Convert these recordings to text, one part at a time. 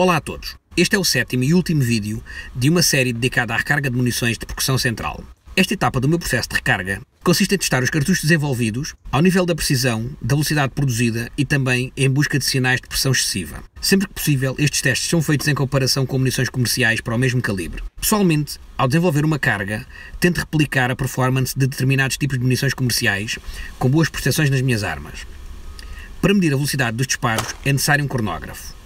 Olá a todos. Este é o sétimo e último vídeo de uma série dedicada à recarga de munições de percussão central. Esta etapa do meu processo de recarga consiste em testar os cartuchos desenvolvidos ao nível da precisão, da velocidade produzida e também em busca de sinais de pressão excessiva. Sempre que possível, estes testes são feitos em comparação com munições comerciais para o mesmo calibre. Pessoalmente, ao desenvolver uma carga, tento replicar a performance de determinados tipos de munições comerciais com boas prestações nas minhas armas. Para medir a velocidade dos disparos é necessário um cronógrafo.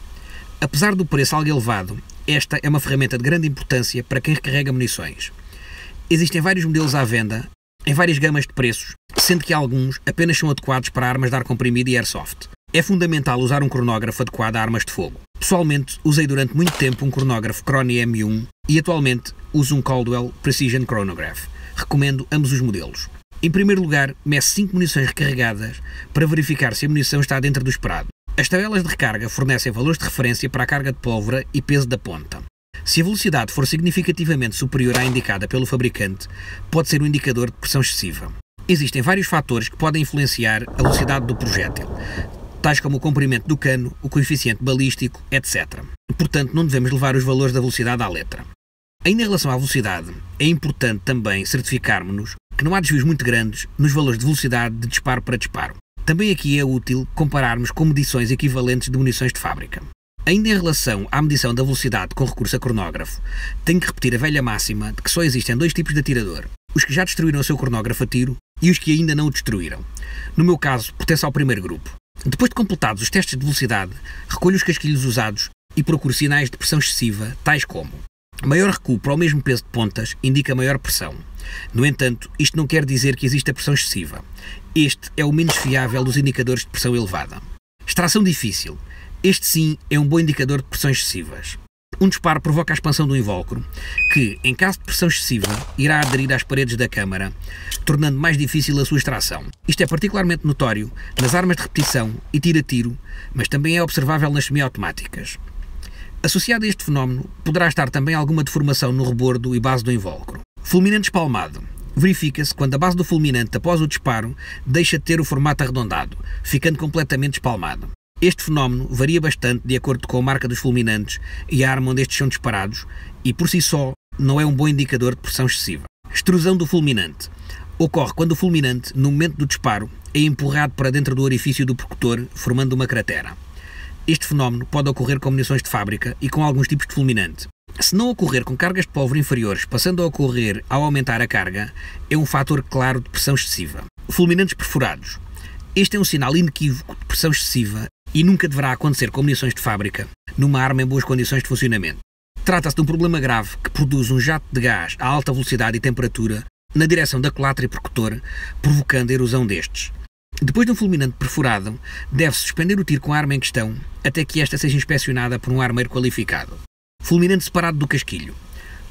Apesar do preço algo elevado, esta é uma ferramenta de grande importância para quem recarrega munições. Existem vários modelos à venda, em várias gamas de preços, sendo que alguns apenas são adequados para armas de ar comprimido e airsoft. É fundamental usar um cronógrafo adequado a armas de fogo. Pessoalmente, usei durante muito tempo um cronógrafo Crony M1 e atualmente uso um Caldwell Precision Chronograph. Recomendo ambos os modelos. Em primeiro lugar, mece 5 munições recarregadas para verificar se a munição está dentro do esperado. As tabelas de recarga fornecem valores de referência para a carga de pólvora e peso da ponta. Se a velocidade for significativamente superior à indicada pelo fabricante, pode ser um indicador de pressão excessiva. Existem vários fatores que podem influenciar a velocidade do projétil, tais como o comprimento do cano, o coeficiente balístico, etc. Portanto, não devemos levar os valores da velocidade à letra. Ainda em relação à velocidade, é importante também certificarmos-nos que não há desvios muito grandes nos valores de velocidade de disparo para disparo. Também aqui é útil compararmos com medições equivalentes de munições de fábrica. Ainda em relação à medição da velocidade com recurso a cronógrafo, tenho que repetir a velha máxima de que só existem dois tipos de atirador: os que já destruíram o seu cronógrafo a tiro e os que ainda não o destruíram. No meu caso, pertence ao primeiro grupo. Depois de completados os testes de velocidade, recolho os casquilhos usados e procuro sinais de pressão excessiva, tais como maior recuo para o mesmo peso de pontas indica maior pressão. No entanto, isto não quer dizer que exista pressão excessiva. Este é o menos fiável dos indicadores de pressão elevada. Extração difícil. Este sim é um bom indicador de pressões excessivas. Um disparo provoca a expansão do invólucro, que, em caso de pressão excessiva, irá aderir às paredes da câmara, tornando mais difícil a sua extração. Isto é particularmente notório nas armas de repetição e tiro-a-tiro, mas também é observável nas semiautomáticas. Associado a este fenómeno, poderá estar também alguma deformação no rebordo e base do invólucro. Fulminante espalmado. Verifica-se quando a base do fulminante, após o disparo, deixa de ter o formato arredondado, ficando completamente espalmado. Este fenómeno varia bastante de acordo com a marca dos fulminantes e a arma onde estes são disparados, e por si só não é um bom indicador de pressão excessiva. Extrusão do fulminante. Ocorre quando o fulminante, no momento do disparo, é empurrado para dentro do orifício do percutor, formando uma cratera. Este fenómeno pode ocorrer com munições de fábrica e com alguns tipos de fulminante. Se não ocorrer com cargas de pólvora inferiores, passando a ocorrer ao aumentar a carga, é um fator claro de pressão excessiva. Fulminantes perfurados. Este é um sinal inequívoco de pressão excessiva e nunca deverá acontecer com munições de fábrica numa arma em boas condições de funcionamento. Trata-se de um problema grave que produz um jato de gás a alta velocidade e temperatura na direção da culatra e percutor, provocando a erosão destes. Depois de um fulminante perfurado, deve-se suspender o tiro com a arma em questão até que esta seja inspecionada por um armeiro qualificado. Fulminante separado do casquilho.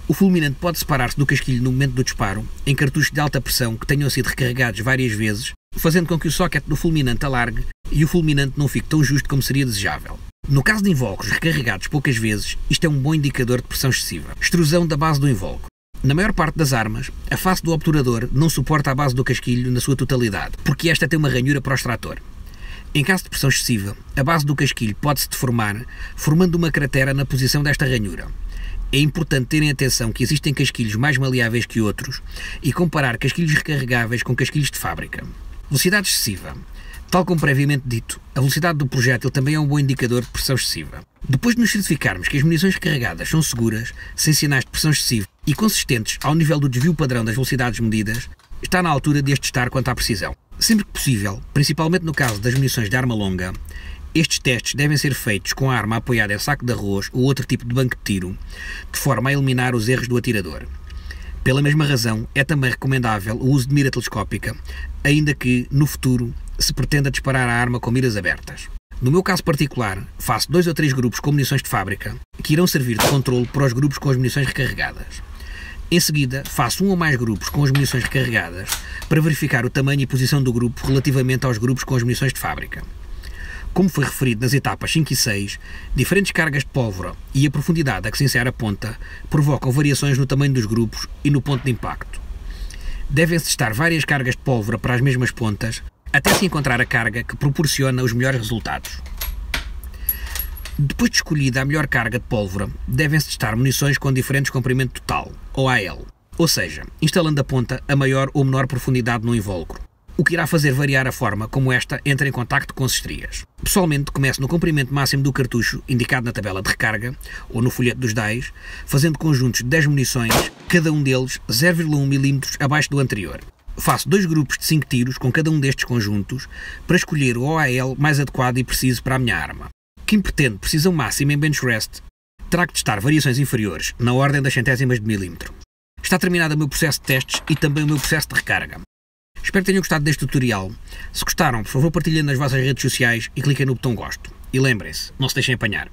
O fulminante pode separar-se do casquilho no momento do disparo, em cartuchos de alta pressão que tenham sido recarregados várias vezes, fazendo com que o socket do fulminante alargue e o fulminante não fique tão justo como seria desejável. No caso de invólucros recarregados poucas vezes, isto é um bom indicador de pressão excessiva. Extrusão da base do invólucro. Na maior parte das armas, a face do obturador não suporta a base do casquilho na sua totalidade, porque esta tem uma ranhura para o extrator. Em caso de pressão excessiva, a base do casquilho pode-se deformar, formando uma cratera na posição desta ranhura. É importante terem atenção que existem casquilhos mais maleáveis que outros e comparar casquilhos recarregáveis com casquilhos de fábrica. Velocidade excessiva. Tal como previamente dito, a velocidade do projétil também é um bom indicador de pressão excessiva. Depois de nos certificarmos que as munições recarregadas são seguras, sem sinais de pressão excessiva e consistentes ao nível do desvio padrão das velocidades medidas, está na altura de testar quanto à precisão. Sempre que possível, principalmente no caso das munições de arma longa, estes testes devem ser feitos com a arma apoiada em saco de arroz ou outro tipo de banco de tiro, de forma a eliminar os erros do atirador. Pela mesma razão, é também recomendável o uso de mira telescópica, ainda que, no futuro, se pretenda disparar a arma com miras abertas. No meu caso particular, faço dois ou três grupos com munições de fábrica, que irão servir de controle para os grupos com as munições recarregadas. Em seguida, faço um ou mais grupos com as munições recarregadas para verificar o tamanho e posição do grupo relativamente aos grupos com as munições de fábrica. Como foi referido nas etapas 5 e 6, diferentes cargas de pólvora e a profundidade a que se insere a ponta provocam variações no tamanho dos grupos e no ponto de impacto. Devem-se testar várias cargas de pólvora para as mesmas pontas até se encontrar a carga que proporciona os melhores resultados. Depois de escolhida a melhor carga de pólvora, devem-se testar munições com diferentes comprimento total, ou AL, ou seja, instalando a ponta a maior ou menor profundidade no invólucro, o que irá fazer variar a forma como esta entra em contacto com as estrias. Pessoalmente, começo no comprimento máximo do cartucho, indicado na tabela de recarga, ou no folheto dos DAIs, fazendo conjuntos de 10 munições, cada um deles 0,1 mm abaixo do anterior. Faço dois grupos de 5 tiros com cada um destes conjuntos para escolher o OAL mais adequado e preciso para a minha arma. Quem pretende precisão máxima em bench rest terá que testar variações inferiores, na ordem das centésimas de milímetro. Está terminado o meu processo de testes e também o meu processo de recarga. Espero que tenham gostado deste tutorial. Se gostaram, por favor partilhem nas vossas redes sociais e cliquem no botão gosto. E lembrem-se, não se deixem apanhar.